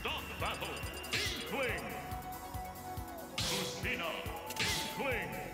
Stop battle! Inkling! Lucina! Inkling!